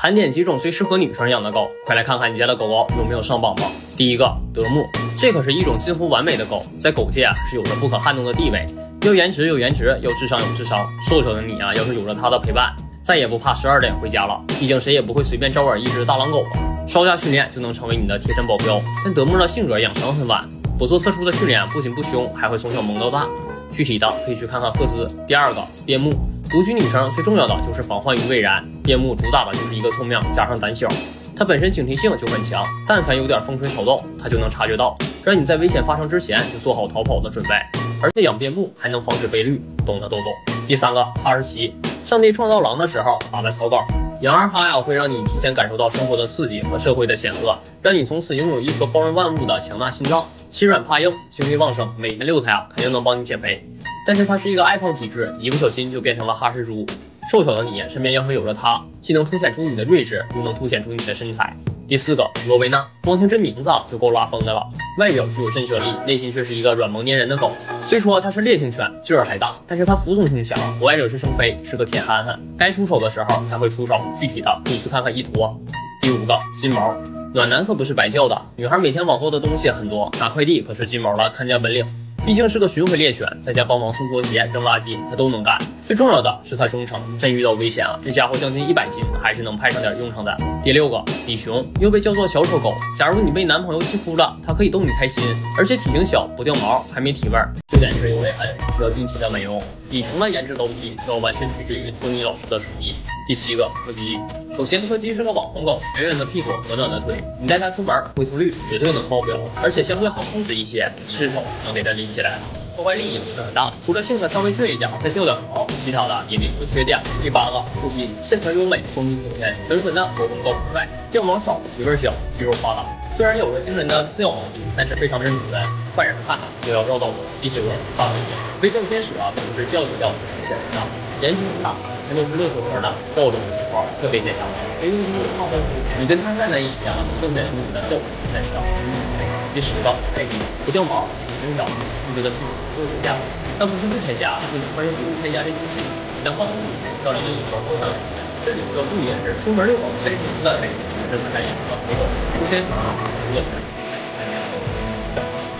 盘点几种最适合女生养的狗，快来看看你家的狗狗有没有上榜吧。第一个德牧，这可是一种近乎完美的狗，在狗界啊是有着不可撼动的地位。要颜值有颜值，要智商有智商，瘦小的你啊，要是有了它的陪伴，再也不怕十二点回家了。毕竟谁也不会随便招惹一只大狼狗了，稍加训练就能成为你的贴身保镖。但德牧的性格养成很晚，不做特殊的训练，不仅不凶，还会从小萌到大。具体的可以去看看赫兹。第二个边牧。独居女生最重要的就是防患于未然，边牧主打的就是一个聪明加上胆小，它本身警惕性就很强，但凡有点风吹草动，它就能察觉到，让你在危险发生之前就做好逃跑的准备。而且养边牧还能防止被绿，懂的都懂。第三个哈士奇，上帝创造狼的时候打的草稿。养二哈呀，会让你提前感受到生活的刺激和社会的险恶，让你从此拥有一颗包容万物的强大心脏，欺软怕硬，精力旺盛，每天遛它呀，肯定能帮你减肥。但是它是一个爱胖体质，一不小心就变成了哈士猪。瘦小的你身边要是有了它，既能凸显出你的睿智，又能凸显出你的身材。第四个罗威纳，光听这名字就够拉风的了。外表具有震慑力，内心却是一个软萌粘人的狗。虽说它是烈性犬，劲儿还大，但是它服从性强，不爱惹是生非，是个铁憨憨。该出手的时候才会出手，具体的你去看看一图。第五个金毛，暖男可不是白叫的，女孩每天网购的东西很多，拿快递可是金毛的看家本领。毕竟是个巡回猎犬，在家帮忙送拖鞋、扔垃圾，它都能干。最重要的是它忠诚，真遇到危险啊，这家伙将近一百斤，还是能派上点用场的。第六个比熊，又被叫做小丑狗。假如你被男朋友气哭了，它可以逗你开心，而且体型小，不掉毛，还没体味儿，这点是有泪痕，需要定期的美容。比熊的颜值高低要完全取决于托尼老师的厨艺。第七个柯基，首先柯基是个网红狗，圆圆的屁股，短短的腿，你带它出门，回头率绝对能爆表，而且相对好控制一些，一只手能给它拎起来。破坏力也不是很大，除了性格稍微倔一点，再掉点毛，其他的也没有缺点。第八个腹肌，线条优美，风度翩翩，纯纯的国风高富帅，掉毛少，皮味小，肌肉发达。虽然有着惊人的私有毛度，但是非常认主的，坏人看就要绕道走。第九个大威廉，威震天使啊，并不是教育调，显得呢，颜值很大，全都是乐呵呵的，肉中有花，特别健康。唯独一个胖乎，你跟他站在一起啊，更显出你的肉在上。第十个，不掉毛，很小，你觉得不是家，但不是不拆家，是关于不拆家这东西。两方漂亮的一双，这里要注意的是，出门遛狗，谁是的美，这是看颜色，没错，优先啊，优先。